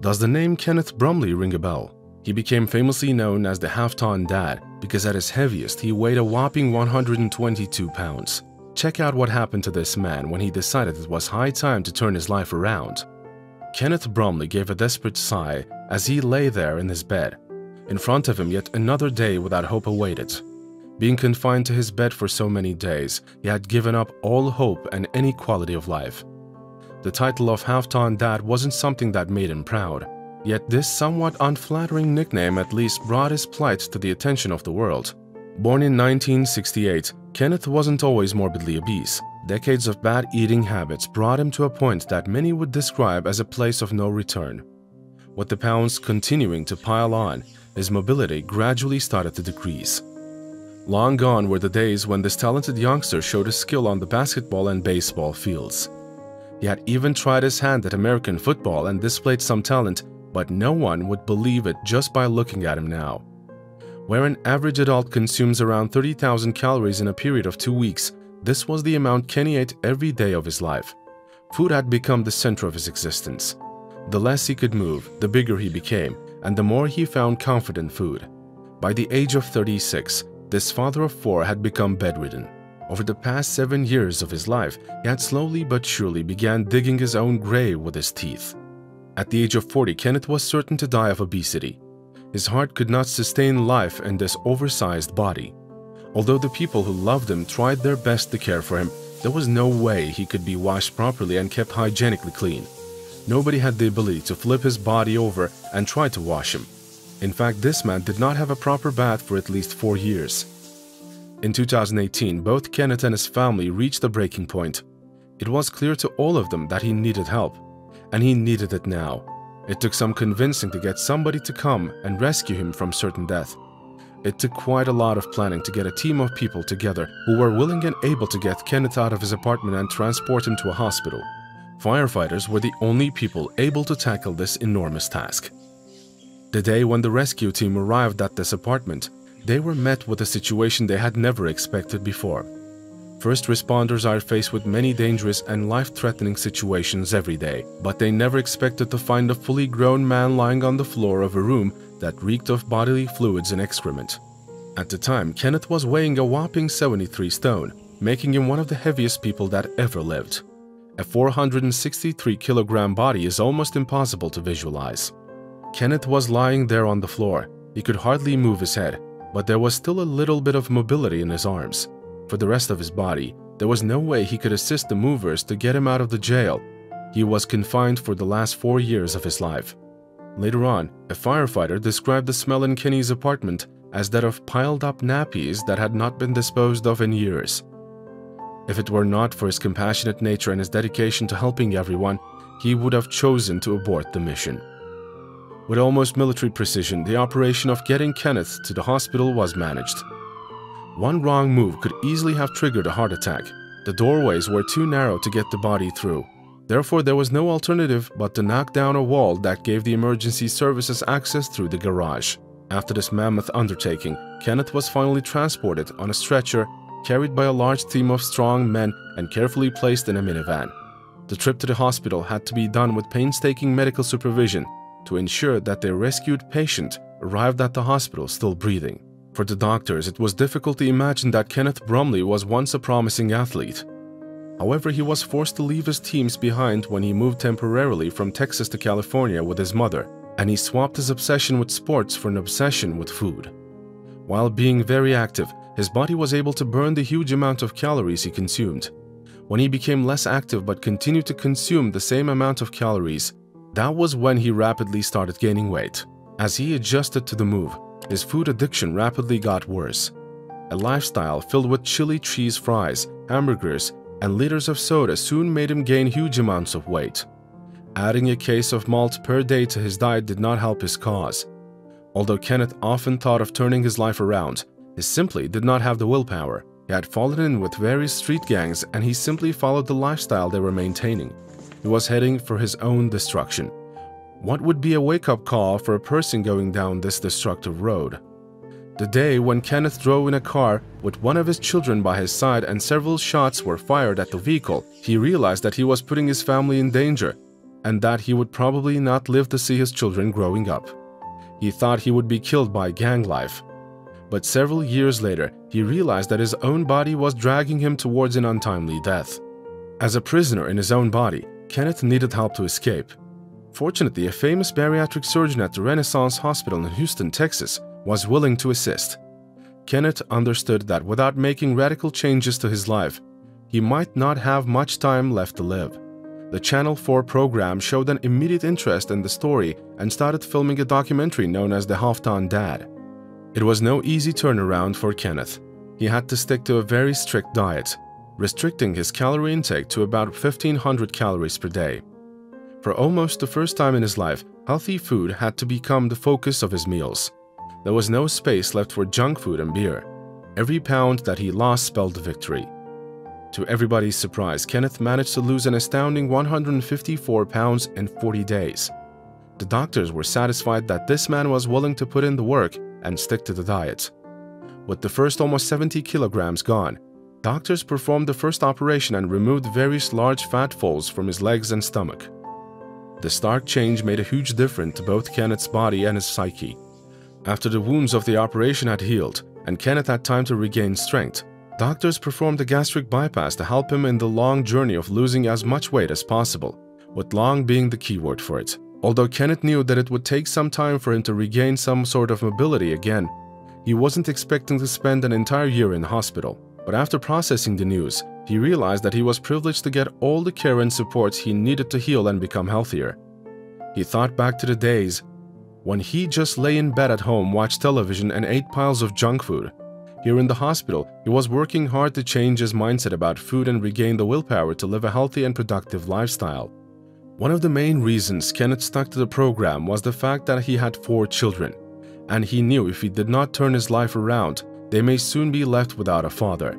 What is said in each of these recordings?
Does the name Kenneth Brumley ring a bell? He became famously known as the half-ton dad because at his heaviest he weighed a whopping 122 pounds. Check out what happened to this man when he decided it was high time to turn his life around. Kenneth Brumley gave a desperate sigh as he lay there in his bed. In front of him yet another day without hope awaited. Being confined to his bed for so many days, he had given up all hope and any quality of life. The title of Half-Ton Dad wasn't something that made him proud, yet this somewhat unflattering nickname at least brought his plight to the attention of the world. Born in 1968, Kenneth wasn't always morbidly obese. Decades of bad eating habits brought him to a point that many would describe as a place of no return. With the pounds continuing to pile on, his mobility gradually started to decrease. Long gone were the days when this talented youngster showed his skill on the basketball and baseball fields. He had even tried his hand at American football and displayed some talent, but no one would believe it just by looking at him now. Where an average adult consumes around 30,000 calories in a period of two weeks, this was the amount Kenny ate every day of his life. Food had become the center of his existence. The less he could move, the bigger he became, and the more he found comfort in food. By the age of 36, this father of four had become bedridden. Over the past seven years of his life, he had slowly but surely began digging his own grave with his teeth. At the age of 40, Kenneth was certain to die of obesity. His heart could not sustain life in this oversized body. Although the people who loved him tried their best to care for him, there was no way he could be washed properly and kept hygienically clean. Nobody had the ability to flip his body over and try to wash him. In fact, this man did not have a proper bath for at least four years. In 2018, both Kenneth and his family reached a breaking point. It was clear to all of them that he needed help, and he needed it now. It took some convincing to get somebody to come and rescue him from certain death. It took quite a lot of planning to get a team of people together who were willing and able to get Kenneth out of his apartment and transport him to a hospital. Firefighters were the only people able to tackle this enormous task. The day when the rescue team arrived at this apartment, they were met with a situation they had never expected before. First responders are faced with many dangerous and life-threatening situations every day, but they never expected to find a fully grown man lying on the floor of a room that reeked of bodily fluids and excrement. At the time, Kenneth was weighing a whopping 73 stone, making him one of the heaviest people that ever lived. A 463 kilogram body is almost impossible to visualize. Kenneth was lying there on the floor. He could hardly move his head, but there was still a little bit of mobility in his arms. For the rest of his body, there was no way he could assist the movers to get him out of the jail. He was confined for the last four years of his life. Later on, a firefighter described the smell in Kenny's apartment as that of piled up nappies that had not been disposed of in years. If it were not for his compassionate nature and his dedication to helping everyone, he would have chosen to abort the mission. With almost military precision, the operation of getting Kenneth to the hospital was managed. One wrong move could easily have triggered a heart attack. The doorways were too narrow to get the body through. Therefore, there was no alternative but to knock down a wall that gave the emergency services access through the garage. After this mammoth undertaking, Kenneth was finally transported on a stretcher, carried by a large team of strong men and carefully placed in a minivan. The trip to the hospital had to be done with painstaking medical supervision to ensure that their rescued patient arrived at the hospital still breathing. For the doctors, it was difficult to imagine that Kenneth Brumley was once a promising athlete. However, he was forced to leave his teams behind when he moved temporarily from Texas to California with his mother, and he swapped his obsession with sports for an obsession with food. While being very active, his body was able to burn the huge amount of calories he consumed. When he became less active but continued to consume the same amount of calories, that was when he rapidly started gaining weight. As he adjusted to the move, his food addiction rapidly got worse. A lifestyle filled with chili cheese fries, hamburgers, and liters of soda soon made him gain huge amounts of weight. Adding a case of malt per day to his diet did not help his cause. Although Kenneth often thought of turning his life around, he simply did not have the willpower. He had fallen in with various street gangs and he simply followed the lifestyle they were maintaining. He was heading for his own destruction. What would be a wake-up call for a person going down this destructive road? The day when Kenneth drove in a car with one of his children by his side and several shots were fired at the vehicle, he realized that he was putting his family in danger. and that he would probably not live to see his children growing up. He thought he would be killed by gang life. But several years later, he realized that his own body was dragging him towards an untimely death. As a prisoner in his own body, Kenneth needed help to escape. Fortunately, a famous bariatric surgeon at the Renaissance Hospital in Houston, Texas, was willing to assist. Kenneth understood that without making radical changes to his life, he might not have much time left to live. The Channel 4 program showed an immediate interest in the story and started filming a documentary known as The Halfton Dad. It was no easy turnaround for Kenneth. He had to stick to a very strict diet, restricting his calorie intake to about 1500 calories per day. For almost the first time in his life, healthy food had to become the focus of his meals. There was no space left for junk food and beer. Every pound that he lost spelled victory. To everybody's surprise, Kenneth managed to lose an astounding 154 pounds in 40 days. The doctors were satisfied that this man was willing to put in the work and stick to the diet. With the first almost 70 kilograms gone, doctors performed the first operation and removed various large fat folds from his legs and stomach. The stark change made a huge difference to both Kenneth's body and his psyche. After the wounds of the operation had healed and Kenneth had time to regain strength, doctors performed a gastric bypass to help him in the long journey of losing as much weight as possible, with long being the keyword for it. Although Kenneth knew that it would take some time for him to regain some sort of mobility again, he wasn't expecting to spend an entire year in hospital. But after processing the news, he realized that he was privileged to get all the care and support he needed to heal and become healthier. He thought back to the days when he just lay in bed at home, watched television, and ate piles of junk food. Here in the hospital, he was working hard to change his mindset about food and regain the willpower to live a healthy and productive lifestyle. One of the main reasons Kenneth stuck to the program was the fact that he had four children, and he knew if he did not turn his life around, they may soon be left without a father.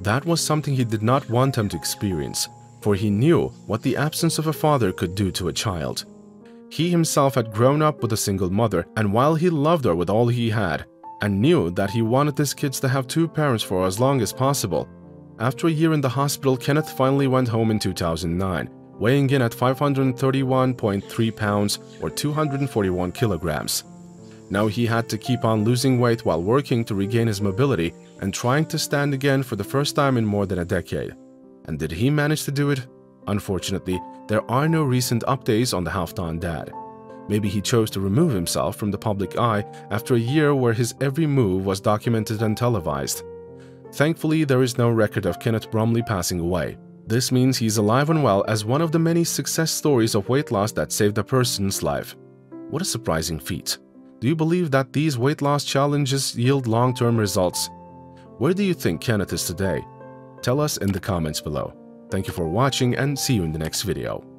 That was something he did not want them to experience, for he knew what the absence of a father could do to a child. He himself had grown up with a single mother, and while he loved her with all he had, and knew that he wanted his kids to have two parents for as long as possible, after a year in the hospital, Kenneth finally went home in 2009 weighing in at 531.3 pounds or 241 kilograms. Now he had to keep on losing weight while working to regain his mobility and trying to stand again for the first time in more than a decade. And did he manage to do it? Unfortunately, there are no recent updates on the Halfton dad. Maybe he chose to remove himself from the public eye after a year where his every move was documented and televised. Thankfully, there is no record of Kenneth Brumley passing away. This means he's alive and well as one of the many success stories of weight loss that saved a person's life. What a surprising feat. Do you believe that these weight loss challenges yield long-term results? Where do you think Kenneth is today? Tell us in the comments below. Thank you for watching and see you in the next video.